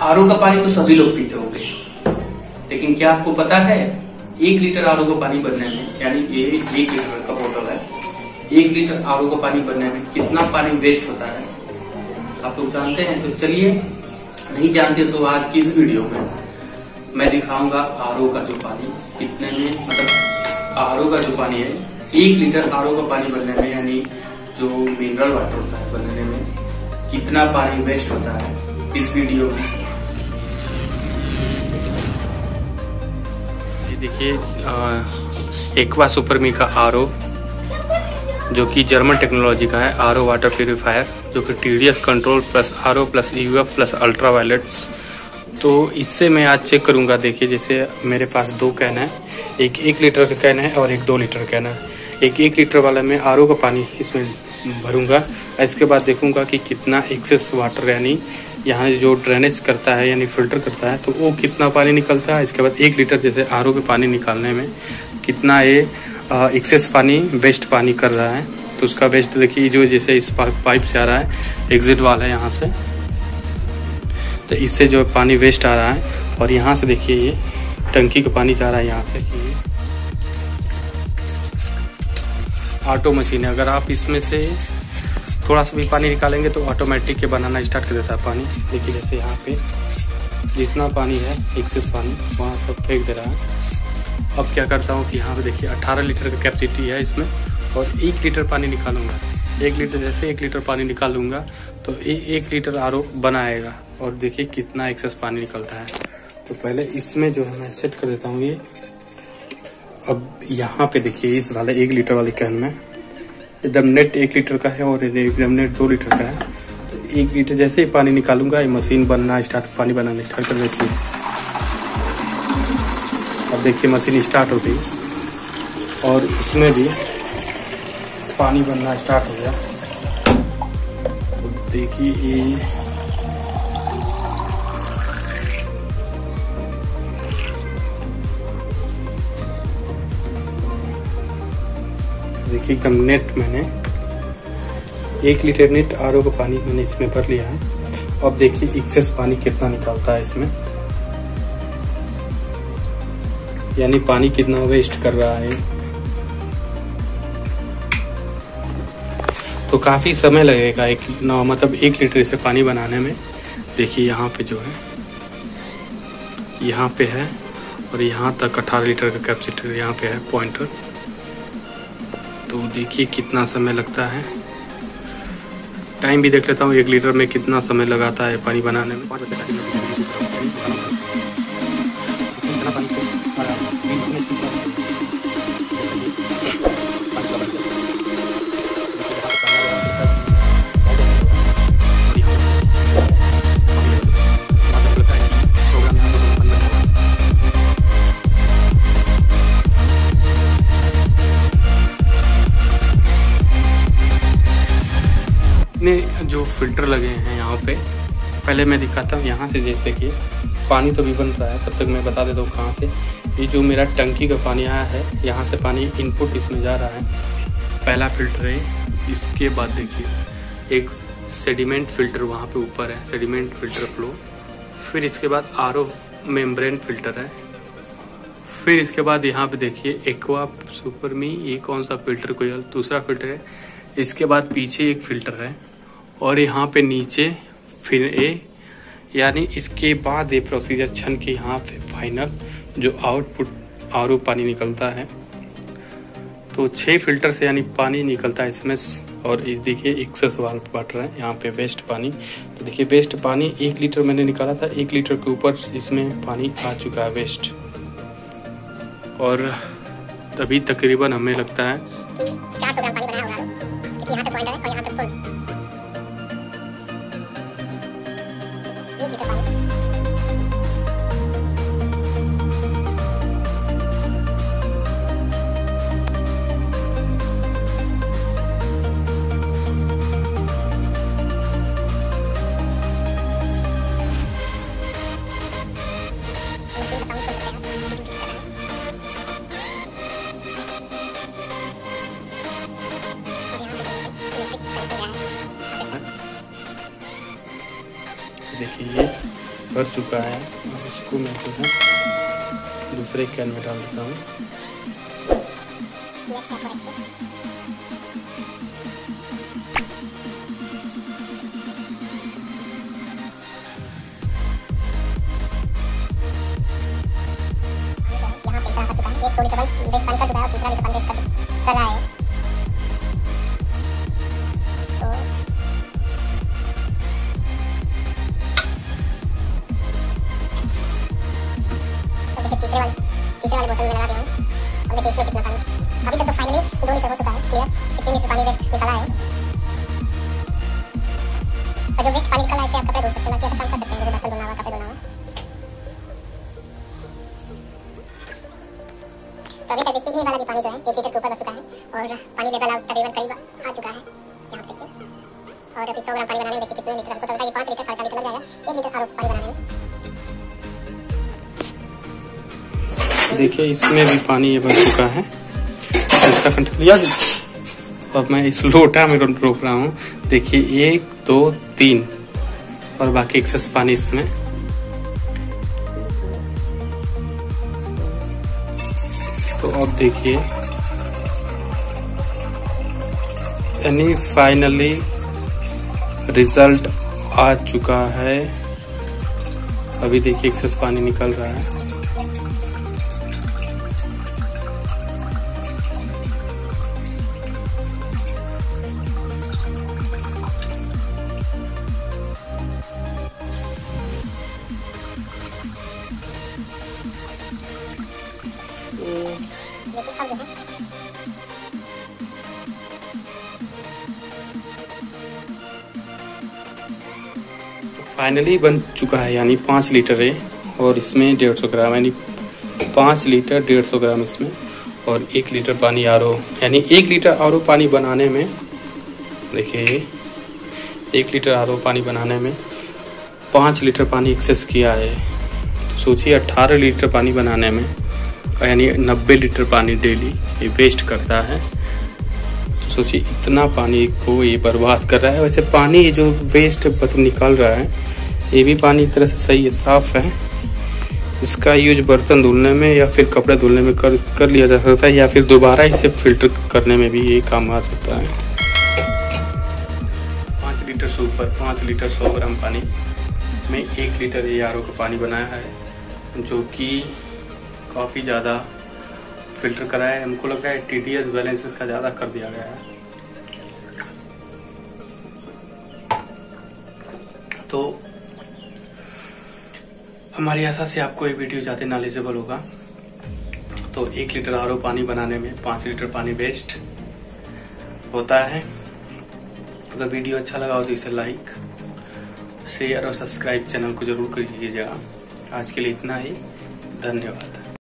RO का पानी तो सभी लोग पीते होंगे। लेकिन क्या आपको पता है, एक लीटर आरओ का पानी बनने में, यानी ये एक लीटर का बोतल है, एक लीटर आरओ का पानी बनने में कितना पानी वेस्ट होता है? आप लोग जानते हैं तो चलिए, नहीं जानते तो आज की इस वीडियो में मैं दिखाऊँगा आरओ का जो पानी, कितने में मतलब आर का जो पानी है, एक लीटर आरओ का पानी बनने में, यानी जो मिनरल वाटर होता है बनने में, कितना पानी वेस्ट होता है इस वीडियो में। देखिए एक्वा सुपरमी का आर जो कि जर्मन टेक्नोलॉजी का है, आरओ वाटर प्योरीफायर, जो कि TDS control plus RO plus UF plus ultra violets तो इससे मैं आज चेक करूँगा, देखिए, जैसे मेरे पास दो कैन है, एक एक लीटर का कैन है और एक दो लीटर कैन है। एक एक लीटर वाला में आरओ का पानी इसमें भरूँगा। इसके बाद देखूँगा कि कितना एक्सेस वाटर यानी यहाँ जो ड्रेनेज करता है, यानी फ़िल्टर करता है तो वो कितना पानी निकलता है। इसके बाद एक लीटर जैसे आरओ के पानी निकालने में कितना ये एक्सेस पानी वेस्ट पानी कर रहा है। तो उसका वेस्ट देखिए, जो जैसे इस पाइप से आ रहा है एग्जिट वाल है यहाँ से। तो इससे जो पानी वेस्ट आ रहा है, और यहाँ से देखिए ये टंकी का पानी जा रहा है यहाँ से। ये ऑटो मशीन है। अगर आप इसमें से थोड़ा सा भी पानी निकालेंगे तो ऑटोमेटिक के बनाना स्टार्ट कर देता है पानी। देखिए जैसे यहाँ पे जितना पानी है एक्सेस पानी वहाँ सब फेंक दे रहा है। अब क्या करता हूँ कि यहाँ पे देखिए 18 लीटर का कैपेसिटी है इसमें और एक लीटर पानी निकालूँगा। एक लीटर जैसे एक लीटर पानी निकालूँगा तो ए, एक लीटर आरओ बनाएगा और देखिए कितना एक्सेस पानी निकलता है। तो पहले इसमें जो है मैं सेट कर देता हूँ ये। अब यहाँ पे देखिए इस वाले एक लीटर वाले कैन में। एकदम नेट एक लीटर का है और एकदम नेट दो लीटर का है। तो एक लीटर जैसे ही पानी निकालूँगा, ये मशीन बनना स्टार्ट, पानी बनाना स्टार्ट कर देती है। अब देखिए, मशीन स्टार्ट हो गई। और उसमें भी पानी बनना स्टार्ट हो गया। तो देखिए, ये एकदम नेट मैंने एक लीटर नेट आर का पानी मैंने इसमें भर लिया है। अब देखिए एक्सेस पानी कितना निकालता है इसमें। यानी पानी कितना वेस्ट कर रहा है। तो काफ़ी समय लगेगा एक न, मतलब एक लीटर से पानी बनाने में। देखिए यहाँ पे जो है यहाँ पे है और यहाँ तक 18 लीटर का कैपेसिटर यहाँ पे है पॉइंटर तो देखिए कितना समय लगता है। टाइम भी देख लेता हूँ, एक लीटर में कितना समय लगाता है पानी बनाने में। फ़िल्टर लगे हैं यहाँ पे। पहले मैं दिखाता हूँ, यहाँ से जैसे कि पानी तो भी बन रहा है, तब तक मैं बता देता हूँ कहाँ से। ये जो मेरा टंकी का पानी आया है, यहाँ से पानी इनपुट इसमें जा रहा है। पहला फ़िल्टर है, इसके बाद देखिए, एक सेडिमेंट फ़िल्टर वहाँ पे ऊपर है सेडिमेंट फ़िल्टर फ्लो फिर इसके बाद आर मेम्ब्रेन फ़िल्टर है। फिर इसके बाद यहाँ पे देखिए एक्वा सुपर मी ये कौन सा फ़िल्टर कोई दूसरा फ़िल्टर है। इसके बाद पीछे एक फ़िल्टर है। और यहाँ पे नीचे फिर ए यानी इसके बाद ये प्रोसीजर छन के यहाँ पे फाइनल जो आउटपुट आर पानी निकलता है। तो छह फ़िल्टर से यानी पानी निकलता है इसमें और इस देखिए एक्सेस वाल वाटर है, यहाँ पे वेस्ट पानी। तो देखिए वेस्ट पानी एक लीटर मैंने निकाला था, एक लीटर के ऊपर इसमें पानी आ चुका है वेस्ट और तभी तकरीबन हमें लगता है देखिए, ये भर चुका है। अब इसको मैं जो है दूसरे कैन में डाल देता हूँ। एक तीसरे वाली बोतल में लगा दिया हूँ अब देखिए इसमें कितना पानी अभी तक तो फाइनली दो लीटर हो चुका है क्लियर कि तीन लीटर पानी वेस्ट निकला है और जो वेस्ट पानी निकला है इसे आप कपड़े धो सकते हैं ना कि काम कर सकते हैं जैसे बर्तन धोना हुआ कपड़े धोना हुआ तो अभी तक देखिए ये वाला भी पानी जो है एक लीटर के ऊपर बच चुका है और पानी लेवल अब तकरीबन करीब आ चुका है यहाँ देखिए और अभी सौ ग्राम पानी बनाने में देखिए कितने लीटर हमको लगता है पाँच लीटर साढ़े चार लीटर लग जाएगा एक लीटर आरो पानी बनाने में देखिए, इसमें भी पानी ये बन चुका है। कंट्रोल याद अब मैं इस लोटा में रोक रहा हूँ। देखिए, एक, दो, तीन, और बाकी एक्सेस पानी इसमें। तो अब देखिए, यानी फाइनली रिज़ल्ट आ चुका है। अभी देखिए एक्सेस पानी निकल रहा है। फाइनली बन चुका है, यानी पाँच लीटर है, और इसमें डेढ़ सौ ग्राम, यानी पाँच लीटर, डेढ़ सौ ग्राम इसमें, और एक लीटर पानी आर यानी एक लीटर आर पानी बनाने में, देखिए, एक लीटर आर पानी बनाने में पाँच लीटर पानी एक्सेस किया है। तो सोचिए अट्ठारह लीटर पानी बनाने में, यानी नब्बे लीटर पानी डेली ये वेस्ट करता है। सोचिए, इतना पानी को ये बर्बाद कर रहा है। वैसे पानी ये जो वेस्ट मतलब निकाल रहा है, ये भी पानी एक तरह से सही है, साफ़ है। इसका यूज़ बर्तन धुलने में या फिर कपड़े धुलने में कर कर लिया जा सकता है या फिर दोबारा इसे फ़िल्टर करने में भी ये काम आ सकता है। पाँच लीटर से ऊपर, पाँच लीटर सौ ग्राम पानी में एक लीटर ए आर का पानी बनाया है, जो कि काफ़ी ज़्यादा फ़िल्टर करा है। हमको लग रहा है टी डी एस बैलेंस का ज़्यादा कर दिया गया है। तो हमारी आशा से आपको ये वीडियो ज़्यादा नॉलेजेबल होगा। तो एक लीटर आरओ पानी बनाने में पाँच लीटर पानी वेस्ट होता है। अगर वीडियो अच्छा लगा हो तो इसे लाइक शेयर और सब्सक्राइब चैनल को ज़रूर कर लीजिएगा आज के लिए इतना ही। धन्यवाद।